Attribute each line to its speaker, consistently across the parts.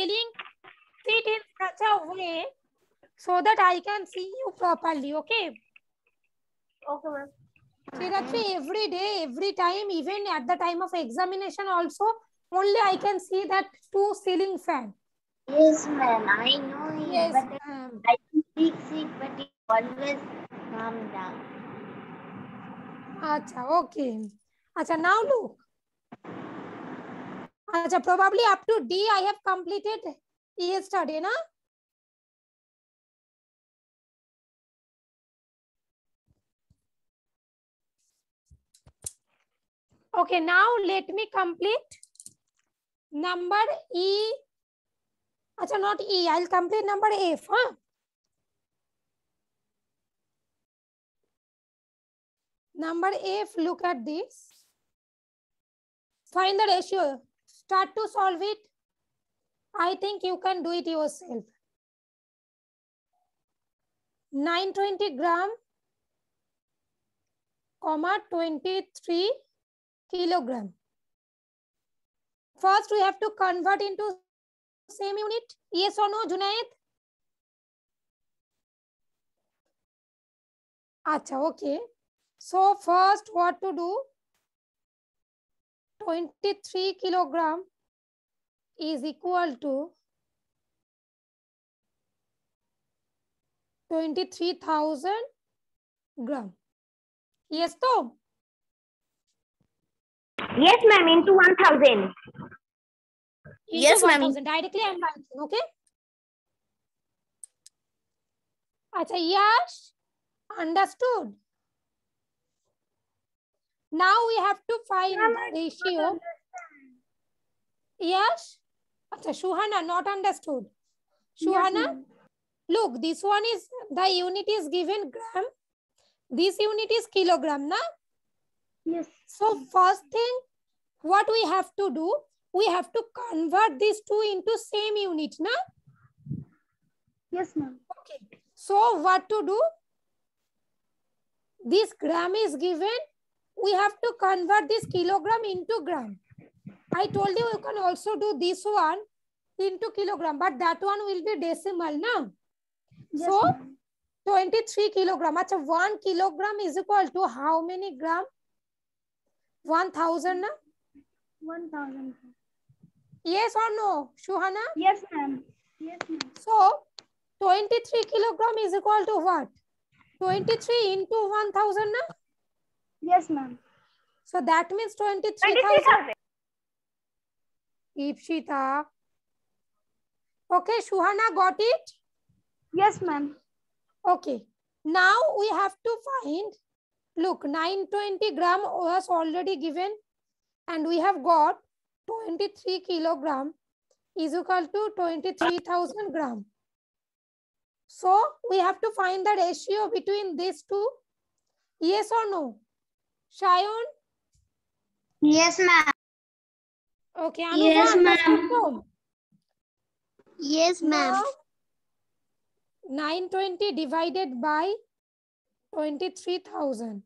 Speaker 1: telling sit in such a way so that I can see you properly. Okay.
Speaker 2: Okay, ma'am.
Speaker 1: Shiratri, every day, every time, even at the time of examination also, only I can see that two ceiling fan.
Speaker 2: Yes, ma'am. I know it.
Speaker 1: Yes.
Speaker 2: But
Speaker 1: ma'am.
Speaker 2: I speak sick, but he always calm down.
Speaker 1: Acha, okay. Acha, now look. Acha, probably up to D I have completed yesterday, na? Okay, now let me complete number E. Acha, not E. I'll complete number F, huh? Number F, look at this. Find the ratio. Start to solve it. I think you can do it yourself. 920 gram, comma 23 kilogram. First, we have to convert into same unit. Yes or no, Junaid? Acha, okay. So first what to do? 23 kilogram is equal to 23,000 gram. Yes, to?
Speaker 2: Yes, ma'am. Into 1000. Yes, ma'am.
Speaker 1: Directly I'm writing, okay? Acha, yes, understood. Now we have to find the ratio. Yes? Acha, Shuhana, not understood. Shuhana, look, this one is, the unit is given gram. This unit is kilogram, na?
Speaker 2: Yes.
Speaker 1: So first thing, what we have to do, we have to convert these two into same unit, na?
Speaker 2: Yes, ma'am.
Speaker 1: Okay. So what to do? This gram is given. We have to convert this kilogram into gram. I told you you can also do this one into kilogram, but that one will be decimal, na? So 23 kilogram. Acha, 1 kilogram is equal to how many gram? 1000, na?
Speaker 2: 1000.
Speaker 1: Yes or no, Shuhana?
Speaker 2: Yes, ma'am. Yes, ma'am.
Speaker 1: So 23 kilogram is equal to what? 23 into 1000, na?
Speaker 2: Yes, ma'am.
Speaker 1: So that means 23,000. Ipshita. Okay, Shuhana got it?
Speaker 2: Yes, ma'am.
Speaker 1: Okay. Now we have to find, look, 920 gram was already given and we have got 23 kilogram is equal to 23,000 gram. So we have to find the ratio between these two. Yes or no? Shayon?
Speaker 2: Yes, ma'am.
Speaker 1: Okay,
Speaker 2: Yes, ma'am.
Speaker 1: so?
Speaker 2: Yes,
Speaker 1: Now, 920 divided by 23,000.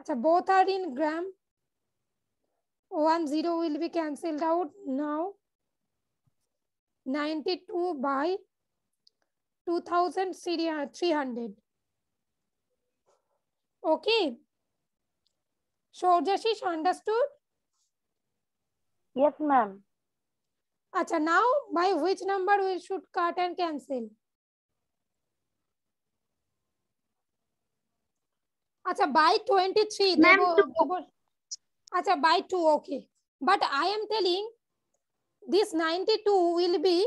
Speaker 1: Achha, both are in gram. One zero will be cancelled out now. 92 by 2,300. Okay. Shorjashish understood?
Speaker 2: Yes, ma'am.
Speaker 1: Acha, now by which number we should cut and cancel? Acha, by 23.
Speaker 2: Ma'am,
Speaker 1: Acha, by 2, okay. But I am telling this 92 will be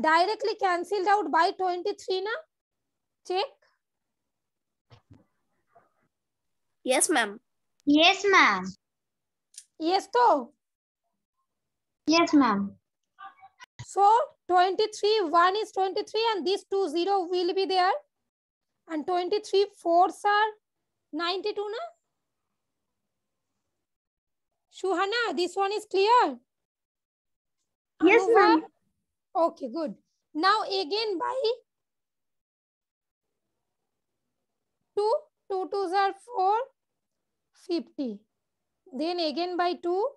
Speaker 1: directly cancelled out by 23, na? Check.
Speaker 2: Yes, ma'am. Yes, ma'am.
Speaker 1: Yes, to.
Speaker 2: Yes, ma'am.
Speaker 1: So 23, 1 is 23 and these two zero will be there. And 23 fours are 92 na? Shuhana, this one is clear?
Speaker 2: Yes, ma'am.
Speaker 1: Okay, good. Now again by 2, 2 twos are 4, 50. Then again by 2,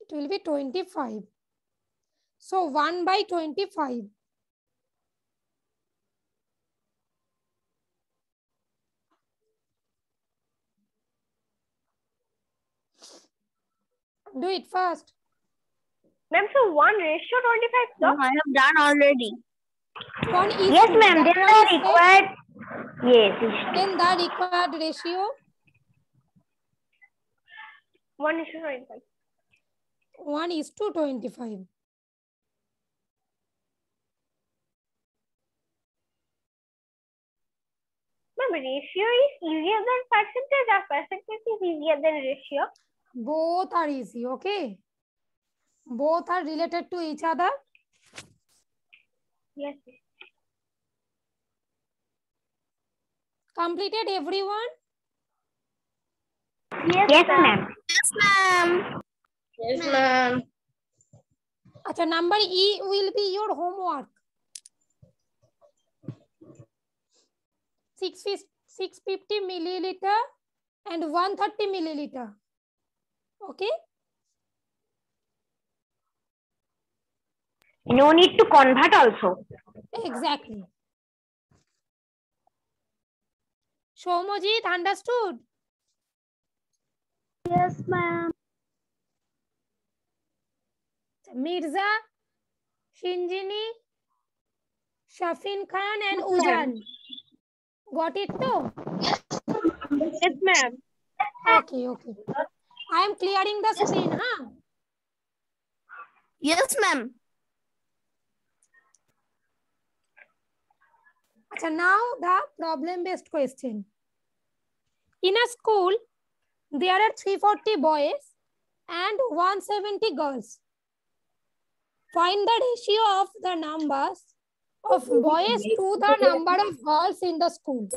Speaker 1: it will be 25. So 1 by 25. Do it first.
Speaker 3: Ma'am, so 1 ratio 25,
Speaker 2: No. I have done already.
Speaker 1: 1 is
Speaker 3: Yes, ma'am. Then the required. Yes, is
Speaker 1: Then the required ratio
Speaker 3: 1 ratio 25.
Speaker 1: 1 is to 25.
Speaker 3: Ma'am, ratio is easier than percentage or percentage is easier than ratio?
Speaker 1: Both are easy, okay? Both are related to each other.
Speaker 3: Yes.
Speaker 1: Completed everyone?
Speaker 3: Yes, ma'am.
Speaker 2: Yes, ma'am. Yes, ma'am.
Speaker 1: Acha, number E will be your homework. Six fif- 650 milliliter and 130 milliliter. Okay?
Speaker 3: No need to convert also.
Speaker 1: Exactly. Shomojit, understood?
Speaker 2: Yes, ma'am.
Speaker 1: Mirza, Shinjini, Shafin Khan and
Speaker 2: Yes.
Speaker 1: Ujan. Got it though?
Speaker 3: Yes, ma'am.
Speaker 1: Okay, okay. I am clearing the screen, huh?
Speaker 2: Yes, ma'am.
Speaker 1: So now the problem-based question. In a school, there are 340 boys and 170 girls. Find the ratio of the numbers of boys to the number of girls in the school.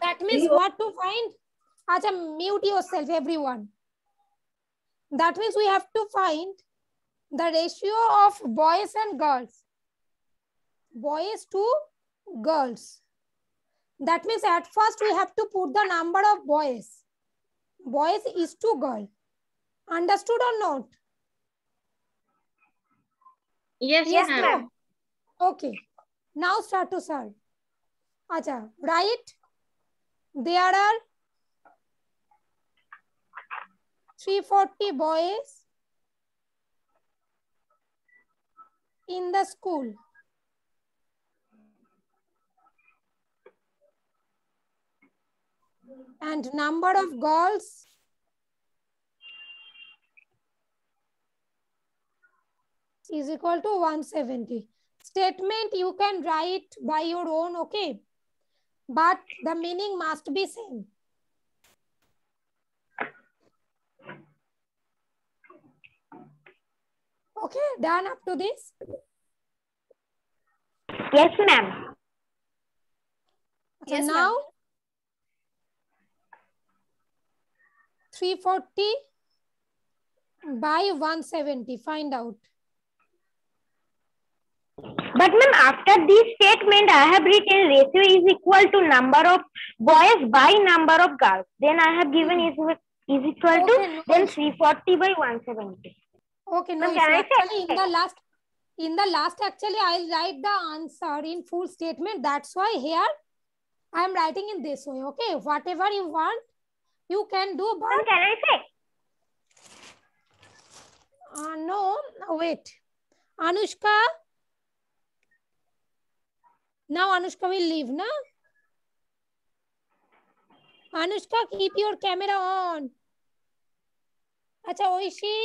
Speaker 1: That means what to find? Acha, mute yourself, everyone. That means we have to find the ratio of boys and girls. Boys to girls. That means at first we have to put the number of boys. Boys is to girl. Understood or not?
Speaker 2: Yes,
Speaker 1: Yes,
Speaker 2: ma'am.
Speaker 1: no? Okay. Now start to solve. Acha, right? There are 340 boys in the school. And number of girls is equal to 170. Statement you can write by your own, okay? But the meaning must be same. Okay, done up to this?
Speaker 3: Yes, ma'am.
Speaker 1: So
Speaker 2: Yes, ma'am.
Speaker 1: now 340 by 170. Find out.
Speaker 3: But ma'am, after this statement, I have written ratio is equal to number of boys by number of girls. Then I have given is, is equal
Speaker 1: Okay,
Speaker 3: to
Speaker 1: no
Speaker 3: then 340 by 170.
Speaker 1: Okay, no
Speaker 3: can I
Speaker 1: Actually, in the last, in the last, actually, I'll write the answer in full statement. That's why here I am writing in this way. Okay, whatever you want, you can do. But
Speaker 3: can I check?
Speaker 1: uh, no, wait. Anushka. Now Anushka will leave, na? Anushka, keep your camera on. Acha, Oishi.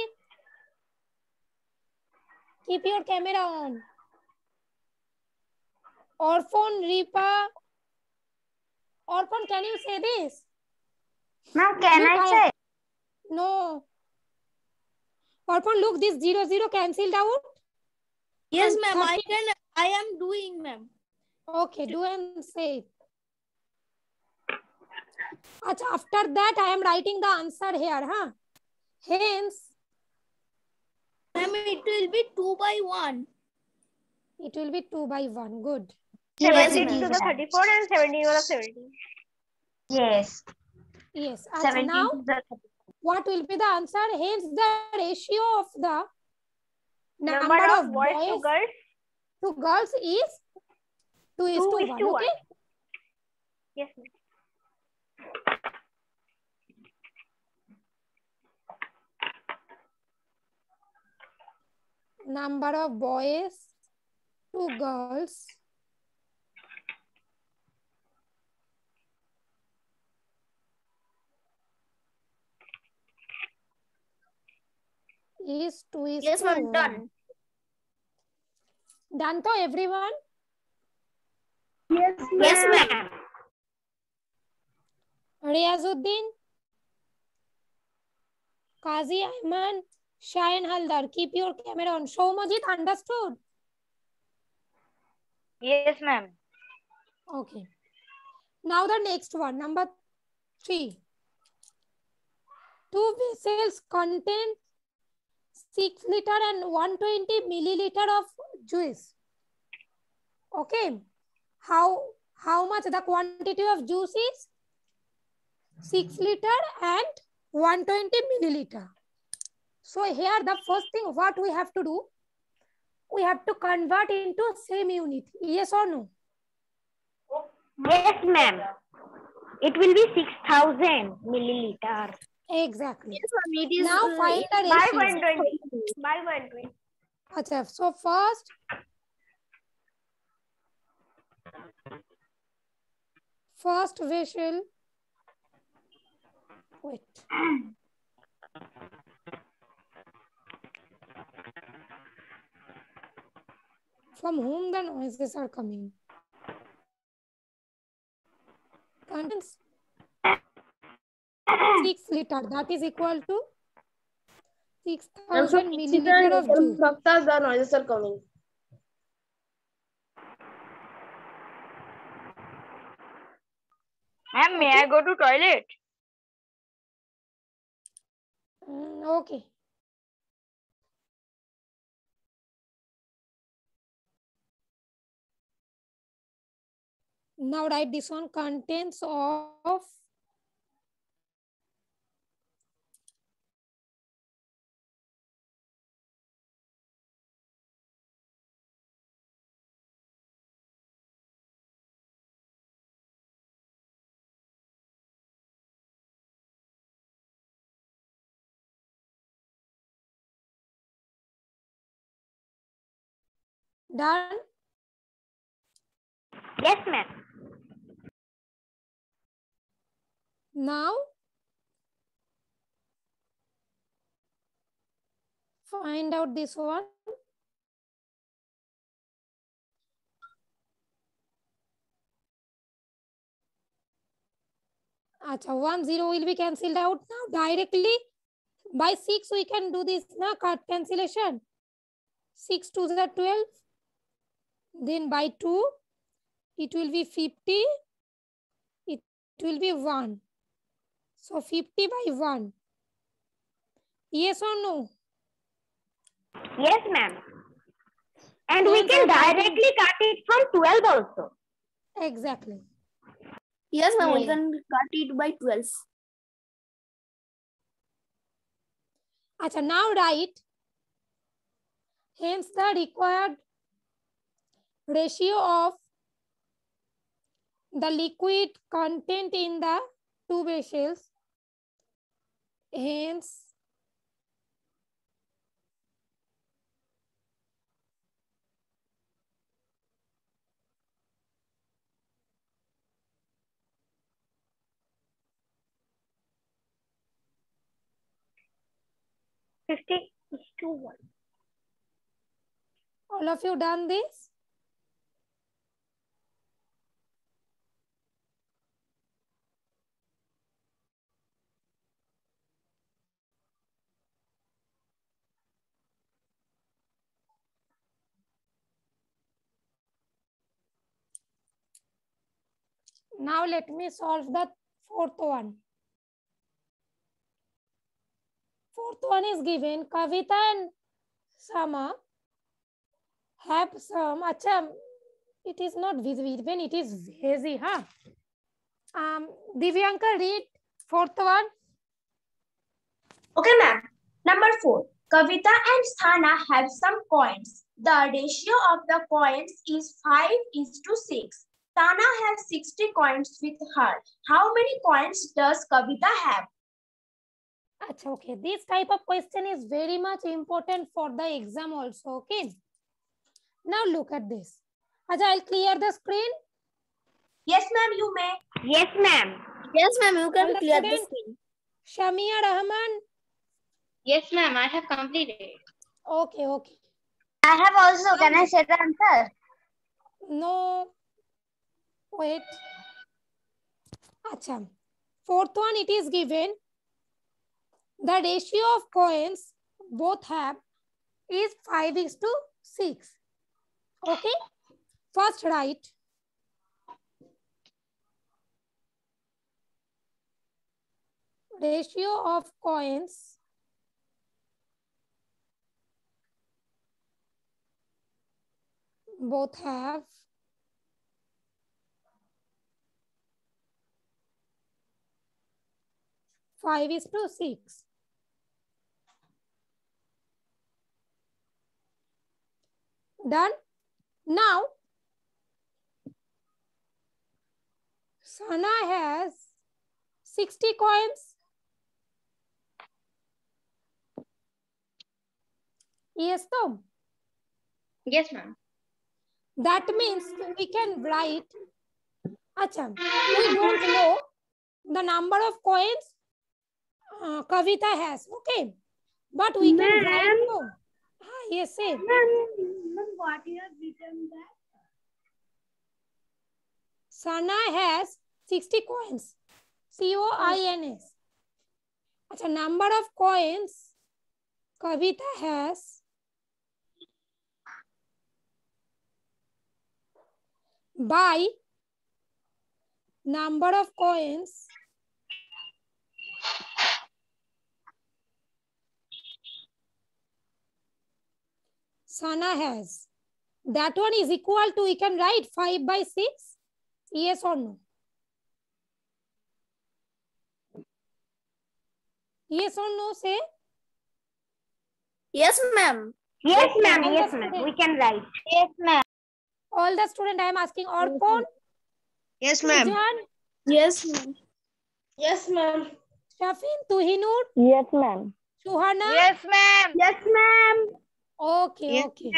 Speaker 1: Keep your camera on. Orphan, Ripa. Orphan, can you say this?
Speaker 3: Ma'am, can
Speaker 1: Look,
Speaker 3: I check?
Speaker 1: No. Orphan, look, this zero zero cancelled out.
Speaker 2: Yes, ma'am. I can. I am doing, ma'am.
Speaker 1: Okay, do and say. it. After that, I am writing the answer here, huh? Hence,
Speaker 2: Ma'am, it will be two by one.
Speaker 1: it will be 2 by 1. Good.
Speaker 2: Yes,
Speaker 3: 70 to the 34 and 17 to the 17. Yes.
Speaker 1: Yes.
Speaker 3: 17
Speaker 1: now, what will be the answer? Hence, the ratio of the number, of, boys,
Speaker 3: to girls
Speaker 1: to girls is 2 is
Speaker 3: Two
Speaker 1: to
Speaker 3: is
Speaker 1: 1
Speaker 3: to one.
Speaker 1: okay
Speaker 3: yes
Speaker 1: number of boys to girls is 2 is
Speaker 2: Yes,
Speaker 1: to
Speaker 2: ma'am,
Speaker 1: 1.
Speaker 2: done.
Speaker 1: Done to everyone?
Speaker 3: yes ma'am.
Speaker 2: Yes, ma'am.
Speaker 1: Riazuddin, Qazi Ayman, Shayan Haldar, keep your camera on. Shomajit, understood?
Speaker 3: yes ma'am
Speaker 1: Okay. Now the next one, number three. Two vessels contain 6 liter and 120 milliliter of juice. Okay. How, how much the quantity of juice is? 6 liter and 120 milliliter. So here the first thing what we have to do, we have to convert into same unit. Yes or no?
Speaker 3: yes ma'am it will be 6000 milliliter
Speaker 1: Exactly.
Speaker 2: Yes, mommy,
Speaker 1: now find the ratio.
Speaker 3: By 120. By 120.
Speaker 1: Okay. so first. First we shall. Wait. From whom the noises are coming? Contents six liter that is equal to 6000 milliliter of juice.
Speaker 4: Doctor, the noises are coming.
Speaker 3: Ma'am, may okay. I go to toilet?
Speaker 1: Mm, okay. Now write this one contents of done.
Speaker 3: yes ma'am
Speaker 1: Now find out this one. Acha, one zero will be cancelled out now directly. By six we can do this na cut cancellation. Six to the twelve. Then by two, it will be fifty. It will be one. So 50 by 1. Yes or no?
Speaker 3: yes ma'am and we can directly cut it from 12 also
Speaker 1: Exactly.
Speaker 2: Yes, ma'am. We can cut it by 12.
Speaker 1: Acha, now write. Hence the required ratio of the liquid content in the two vessels. Hence
Speaker 3: Fifty is to one.
Speaker 1: all of you done this? Now let me solve the fourth one. Fourth one is given. Kavita and Sana have some. Acha, it is not when it is hazy, huh? Um, Divyanka, read fourth one.
Speaker 4: Okay, ma'am. Number four.
Speaker 5: Kavita and Sthana have some coins. The ratio of the coins is 5 is to 6. Sthana has 60 coins with her. How many coins does Kavita have?
Speaker 1: Acha, okay. This type of question is very much important for the exam also. Okay. Now look at this. Acha, I'll clear the screen.
Speaker 5: Yes, ma'am, you may.
Speaker 3: Yes, ma'am.
Speaker 2: Yes, ma'am, you
Speaker 1: can clear the
Speaker 2: screen.
Speaker 1: Shamia Rahman.
Speaker 2: Yes, ma'am, I have completed.
Speaker 1: Okay, okay.
Speaker 2: I have also. Can I say the answer?
Speaker 1: No. Wait. Acha. Fourth one, it is given. The ratio of coins both have is 5 is to 6. Okay. First write. Ratio of coins both have five is to six. Done. Now, Sana has 60 coins. Yes, Tom.
Speaker 2: Yes, ma'am.
Speaker 1: That means we can write, acha, we don't know the number of coins uh, Kavita has, okay? But we can write, no. Ah, yes, say.
Speaker 5: what you have written that?
Speaker 1: Sana has 60 coins. C-O-I-N-S. Acha, number of coins Kavita has by number of coins Sana has. That one is equal to, we can write 5 by 6. Yes or no? Yes or no, say.
Speaker 2: Yes, ma'am.
Speaker 3: Yes, ma'am. Yes, ma'am.
Speaker 1: students.
Speaker 3: We can write.
Speaker 2: Yes, ma'am.
Speaker 1: All the student I am asking, Orpon,
Speaker 4: Yes,
Speaker 1: Jan,
Speaker 4: Yes, ma'am. Yes, ma'am.
Speaker 1: Shafin, Tuhinur,
Speaker 3: Yes, ma'am.
Speaker 1: Suhana.
Speaker 2: ma'am.
Speaker 3: Yes, ma'am.
Speaker 1: Okay,
Speaker 4: Yes,
Speaker 1: okay.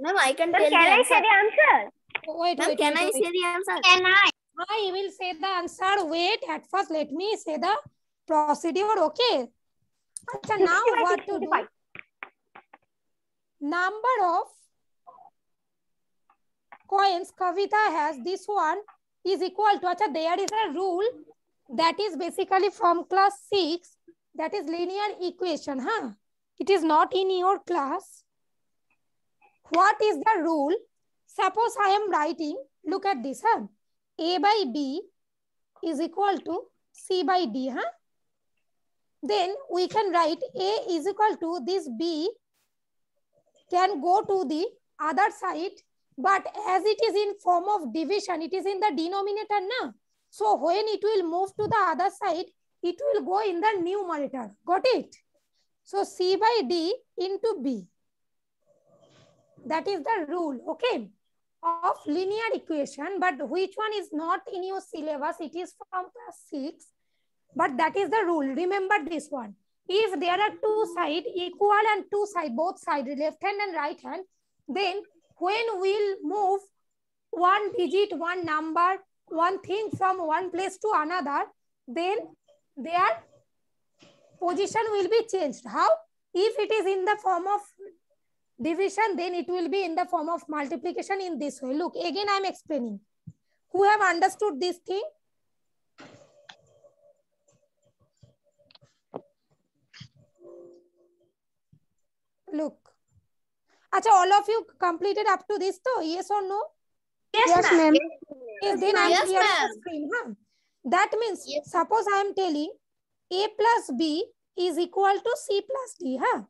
Speaker 2: Ma'am, I can
Speaker 3: Sir,
Speaker 2: tell
Speaker 3: can
Speaker 2: the
Speaker 3: I
Speaker 2: answer.
Speaker 3: say the answer?
Speaker 1: Oh, wait,
Speaker 2: Ma'am,
Speaker 1: wait,
Speaker 2: can
Speaker 1: wait,
Speaker 2: I
Speaker 1: wait.
Speaker 2: say the answer?
Speaker 3: Can I?
Speaker 1: I will say the answer. Wait, at first let me say the procedure, okay? Acha, now what to do? Number of coins Kavita has, this one is equal to, acha, there is a rule that is basically from class 6, that is linear equation, huh? It is not in your class. What is the rule? Suppose I am writing, look at this, huh? A by B is equal to C by D, huh? Then we can write A is equal to this B can go to the other side, but as it is in form of division, it is in the denominator now. So when it will move to the other side, it will go in the numerator. Got it? So C by D into B. That is the rule, okay, of linear equation. But which one is not in your syllabus? It is from class 6. But that is the rule. Remember this one. If there are two side equal and two side both side left hand and right hand, then when we'll move one digit, one number, one thing from one place to another, then their position will be changed. How? If it is in the form of division, then it will be in the form of multiplication in this way. Look, again I am explaining. Who have understood this thing? Look. Acha, all of you completed up to this though? Yes or no?
Speaker 5: Yes, ma'am.
Speaker 1: Yes, then I am
Speaker 2: Yes, ma'am.
Speaker 1: the screen. Huh? That means,
Speaker 2: Yes.
Speaker 1: suppose I am telling A plus B is equal to C plus D. Huh?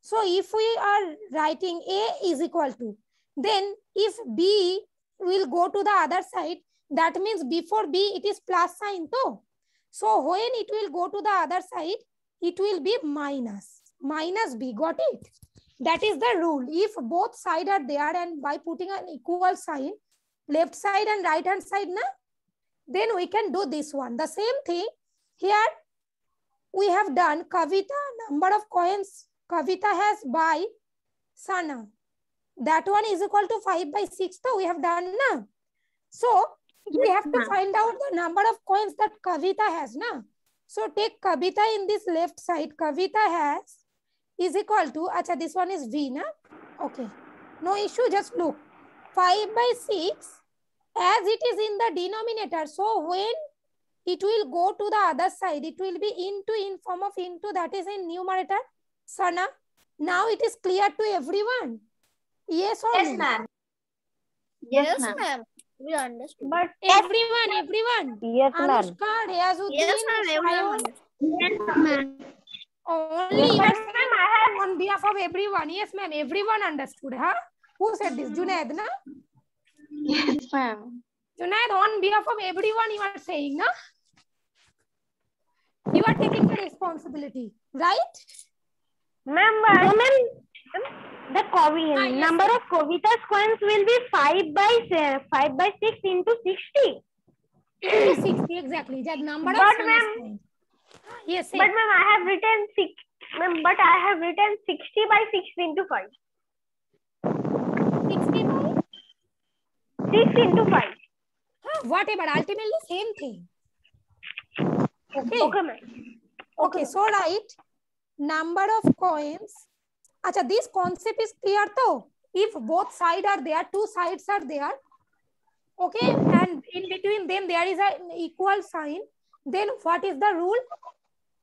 Speaker 1: So if we are writing A is equal to, then if B will go to the other side, that means before B it is plus sign though. So when it will go to the other side, it will be minus. minus b. Got it? That is the rule. If both side are there and by putting an equal sign, left side and right hand side, na, then we can do this one. The same thing here we have done Kavita, number of coins Kavita has by Sana. That one is equal to 5 by 6. So we have done now. So we have to find out the number of coins that Kavita has now. So take Kavita in this left side. Kavita has is equal to, acha, this one is V, na? Okay. No issue, just look. 5 by 6 as it is in the denominator. So when it will go to the other side, it will be into in form of into that is in numerator. Sana, now it is clear to everyone. Yes or
Speaker 5: Yes,
Speaker 1: no?
Speaker 5: ma'am.
Speaker 4: Yes, ma'am. We understood.
Speaker 3: But
Speaker 1: Everyone, everyone.
Speaker 3: yes, ma'am.
Speaker 1: Anushka, Riazuddin,
Speaker 4: Yes, ma'am. Everyone
Speaker 1: Sayon,
Speaker 4: understood.
Speaker 1: only
Speaker 3: Yes, ma'am.
Speaker 1: I have on behalf of everyone. Yes, ma'am. Everyone understood, huh? Who said this? Hmm. Junaid, na?
Speaker 4: Yes, ma'am.
Speaker 1: Junaid, on behalf of everyone, you are saying, na? You are taking the responsibility, right?
Speaker 3: Ma'am, the Kovi,
Speaker 1: Ah, yes,
Speaker 3: number of Kavita's coins will be 5 by se- 5 by 6 into 60.
Speaker 1: Into 60, exactly. That number
Speaker 3: But,
Speaker 1: Sana's
Speaker 3: ma'am-.
Speaker 1: Yes,
Speaker 3: But ma'am, I have written 6. Ma'am, but I have written 60 by 6 into 5.
Speaker 1: 60 by
Speaker 3: 6 into 5.
Speaker 1: huh, whatever. Ultimately, same thing. Okay.
Speaker 3: Okay, ma'am.
Speaker 1: Okay, so right, number of coins. Acha, this concept is clear though. If both sides are there, two sides are there, okay, and in between them there is an equal sign, then what is the rule?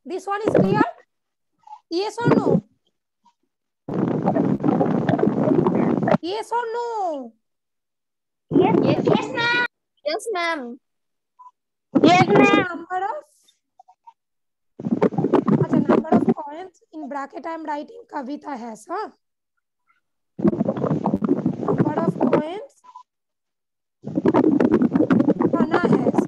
Speaker 1: This one is clear? Yes or no? Yes or no?
Speaker 3: Yes,
Speaker 5: Yes, yes, ma'am.
Speaker 4: Yes, ma'am.
Speaker 3: yes, ma'am.
Speaker 1: Number of coins in bracket I am writing Kavita has, huh? Number of coins Hana has.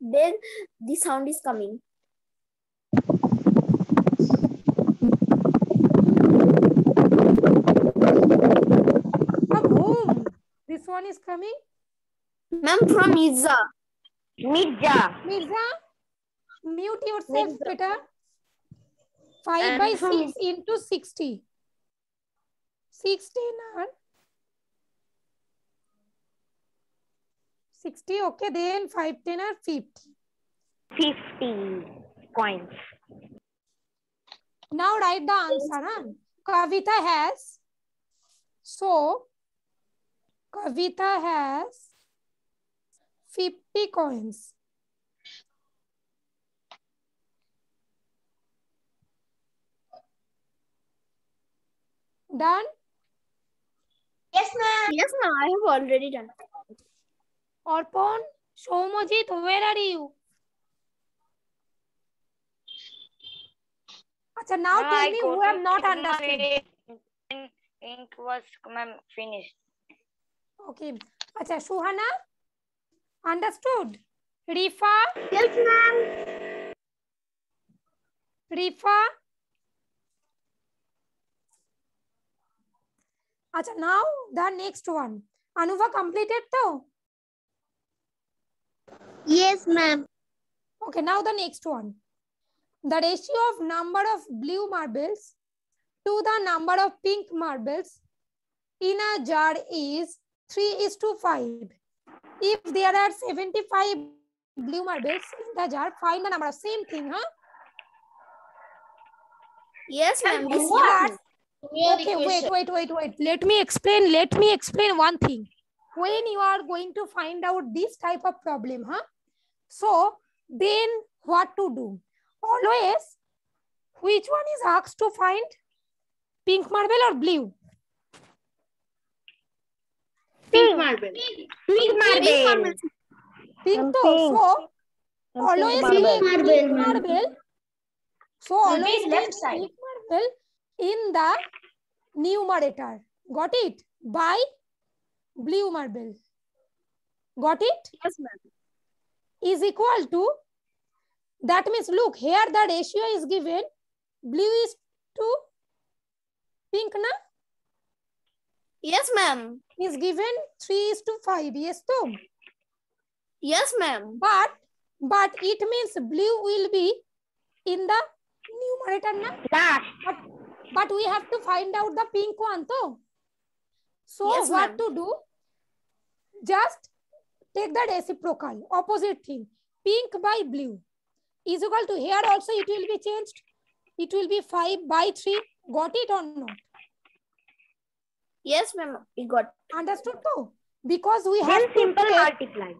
Speaker 4: Then the sound is coming.
Speaker 1: From whom? This one is coming?
Speaker 4: Ma'am, from Iza.
Speaker 3: Mirza.
Speaker 1: Mirza, mute yourself
Speaker 4: Mirza.
Speaker 1: better. 5
Speaker 4: And
Speaker 1: by
Speaker 4: from-
Speaker 1: 6 into 60. 16 are 60, okay, then 5, 10 are 50.
Speaker 3: 50 coins.
Speaker 1: Now write the answer. Huh? Kavita has. So, Kavita has 50 coins. Done?
Speaker 5: Yes, ma'am.
Speaker 4: Yes, ma'am. I have already done.
Speaker 1: Orpon, Shomojit, where are you? Acha, now
Speaker 6: No,
Speaker 1: tell
Speaker 6: I
Speaker 1: me who have not understood.
Speaker 6: Ink, was ma'am finished.
Speaker 1: Okay. Acha, Shuhana? Understood? Rifa?
Speaker 4: Yes, ma'am.
Speaker 1: Rifa? Acha, now the next one. Anuva completed though?
Speaker 4: Yes, ma'am.
Speaker 1: Okay, now the next one. The ratio of number of blue marbles to the number of pink marbles in a jar is 3 is to 5. If there are 75 blue marbles in the jar, find the number. of Same thing, huh?
Speaker 4: Yes, ma'am.
Speaker 1: What? Okay, wait, wait, wait, wait. Let me explain. Let me explain one thing. When you are going to find out this type of problem, huh? So then what to do? Always, which one is asked to find? Pink marble or blue?
Speaker 3: Pink.
Speaker 4: marble.
Speaker 3: Pink marble.
Speaker 1: Pink.
Speaker 3: And pink.
Speaker 1: So
Speaker 3: And
Speaker 1: always
Speaker 3: pink marble.
Speaker 1: pink
Speaker 4: Marble,
Speaker 1: marble. So
Speaker 5: Will be
Speaker 1: always
Speaker 5: left
Speaker 1: left
Speaker 5: side.
Speaker 1: pink marble in the new numerator. Got it? By blue marble. Got it?
Speaker 4: Yes, ma'am.
Speaker 1: is equal to That means, look, here the ratio is given. Blue is to pink, na?
Speaker 4: Yes, ma'am.
Speaker 1: Is given 3 is to 5. Yes, to.
Speaker 4: Yes, ma'am.
Speaker 1: But, but it means blue will be in the numerator, na?
Speaker 3: Last.
Speaker 1: But, but we have to find out the pink one, though. So
Speaker 4: Yes,
Speaker 1: what to do? Just take the reciprocal, opposite thing. Pink by blue is equal to here also it will be changed. It will be 5 by 3. Got it or not?
Speaker 4: Yes, ma'am. We got.
Speaker 1: Understood though? Because we have
Speaker 3: Then
Speaker 1: to
Speaker 3: simple
Speaker 1: take-
Speaker 3: multiply.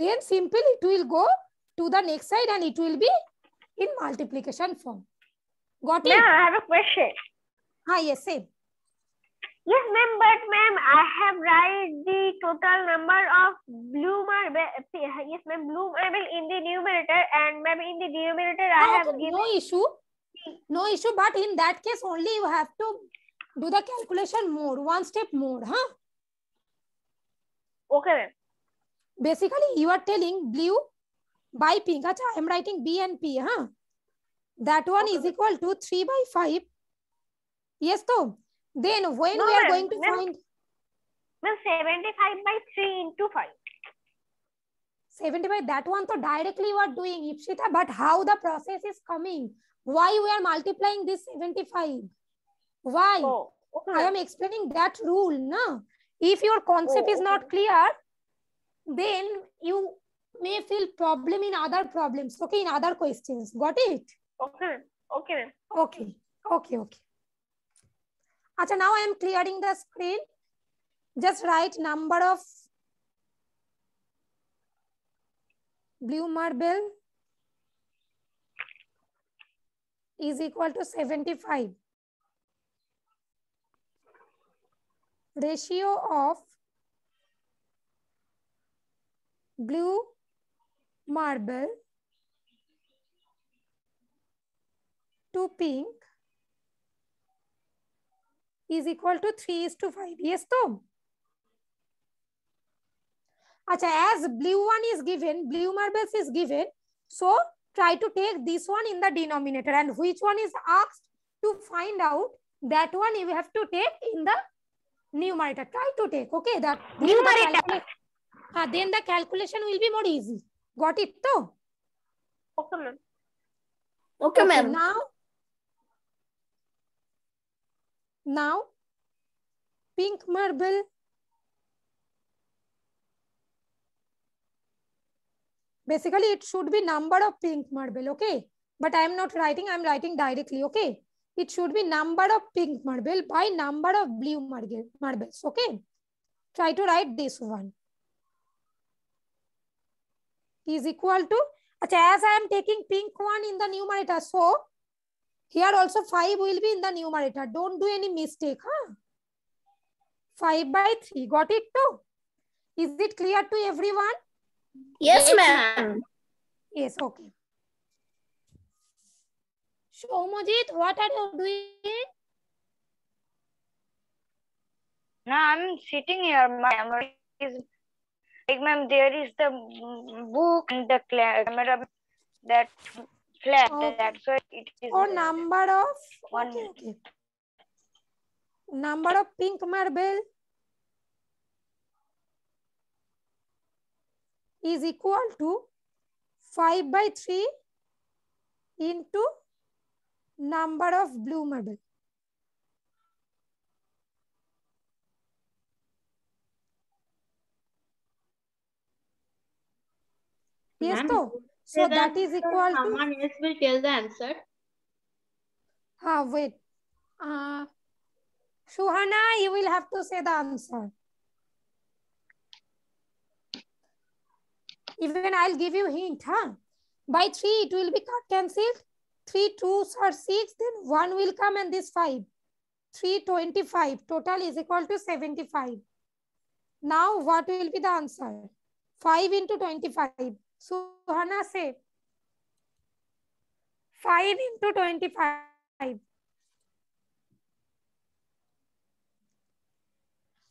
Speaker 1: then simple it will go to the next side and it will be in multiplication form. Got it?
Speaker 3: Ma'am, I have a question.
Speaker 1: Ah, yes, same.
Speaker 3: Yes, ma'am, but ma'am, I have write the total number of blue marble. Yes, ma'am, blue marble in the numerator and ma'am in the denominator I
Speaker 1: Ah,
Speaker 3: have given.
Speaker 1: no issue. No issue, but in that case only you have to do the calculation more, one step more, huh?
Speaker 3: Okay.
Speaker 1: Basically, you are telling blue by pink. Acha, I am writing B and P, huh? That one is equal to 3 by 5. Yes, so then when
Speaker 3: No,
Speaker 1: we are going to
Speaker 3: ma'am.
Speaker 1: find
Speaker 3: Ma'am, 75 by 3 into 5.
Speaker 1: 75, that one, so directly you are doing, Ipshita, but how the process is coming? Why we are multiplying this 75? Why?
Speaker 3: Oh, okay.
Speaker 1: I am explaining that rule. No? If your concept
Speaker 3: Oh,
Speaker 1: is not clear, then you may feel problem in other problems. Okay, in other questions. Got it?
Speaker 3: Okay. Okay.
Speaker 1: Okay. Okay, okay. Acha, now I am clearing the screen. Just write number of blue marble is equal to 75. Ratio of blue marble to pink is equal to 3 is to 5. Yes, Tom? Acha, as blue one is given, blue marbles is given. So try to take this one in the denominator and which one is asked to find out that one you have to take in the numerator. Try to take, okay? That then the
Speaker 3: Numerator.
Speaker 1: calcula- Ah, then the calculation will be more easy. Got it, though?
Speaker 3: Okay, ma'am.
Speaker 4: Okay, ma'am.
Speaker 1: Now, now, pink marble. Basically, it should be number of pink marble, okay? But I am not writing, I am writing directly, okay? It should be number of pink marble by number of blue marble, marbles, okay? Try to write this one. Is equal to, as I am taking pink one in the numerator, so here also 5 will be in the numerator. Don't do any mistake. Huh? 5 by 3. Got it too? Is it clear to everyone?
Speaker 4: Yes, ma'am.
Speaker 1: Yes, okay. Shomojit, what are you doing?
Speaker 6: No, I'm sitting here. My camera is like, ma'am, there is the book and the camera that flat.
Speaker 1: Okay.
Speaker 6: That's why it is.
Speaker 1: Oh,
Speaker 6: there.
Speaker 1: number of,
Speaker 6: One
Speaker 1: okay, okay. Number of pink marble is equal to 5 by 3 into number of blue marble. Yes, so, so that is equal to
Speaker 7: Someone else will tell the answer.
Speaker 1: Ah, wait. Uh, Shuhana, you will have to say the answer. Even I'll give you hint, huh? By 3, it will be cut cancelled. 3 2s are 6, then 1 will come and this 5. 3, 25. Total is equal to 75. Now, what will be the answer? 5 into 25. Suhana, say. 5 into 25.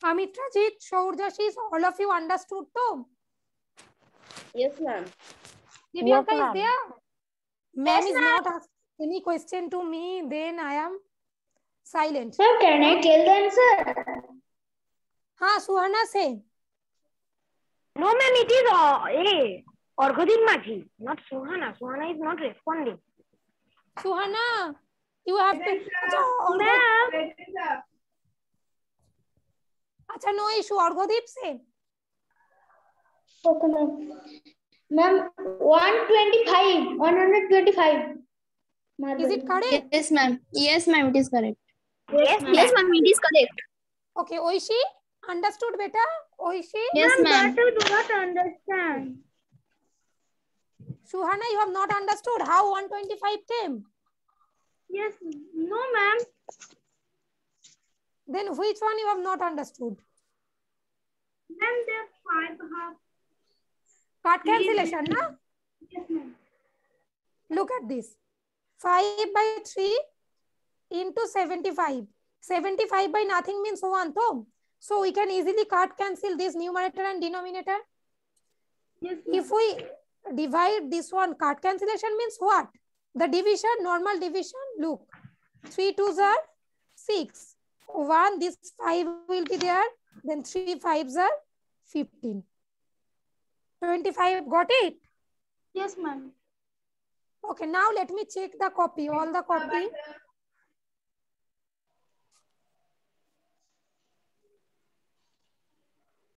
Speaker 1: Amitrajit, Shaurjashis, all of you understood too?
Speaker 4: Yes, ma'am.
Speaker 1: Divyanka
Speaker 3: ma'am.
Speaker 1: is there? Ma'am is not asking any question to me, then I am silent.
Speaker 8: Ma'am, can I tell the answer?
Speaker 1: Ha, Suhana say.
Speaker 3: No, ma'am, it is uh, A. Orgodin Maji, not Suhana. Suhana is not responding.
Speaker 1: Suhana, you have to. Acha,
Speaker 3: Ma'am,
Speaker 1: acha, no issue. Orgodeep say.
Speaker 8: Okay, ma'am. Ma'am, 125. 125.
Speaker 1: Is it correct?
Speaker 4: Yes, ma'am. Yes, ma'am. It is correct.
Speaker 3: yes,
Speaker 4: Yes, ma'am. It is correct.
Speaker 1: Okay, Oishi, understood beta? Oishi?
Speaker 4: Yes, ma'am.
Speaker 3: do not understand.
Speaker 1: Suhana, you have not understood how 125 came.
Speaker 3: Yes, no, ma'am.
Speaker 1: Then which one you have not understood?
Speaker 3: Ma'am, there five half.
Speaker 1: Cut cancellation, na?
Speaker 3: Yes, ma'am.
Speaker 1: Look at this. 5 by 3 into 75. 75 by nothing means 1. So, so we can easily cut cancel this numerator and denominator.
Speaker 3: Yes,
Speaker 1: If we divide this one, cut cancellation means what? The division, normal division, look. 3 twos are 6. 1, this 5 will be there. Then 3 fives are 15. 25, got it?
Speaker 3: Yes, ma'am.
Speaker 1: Okay, now let me check the copy, all the copy.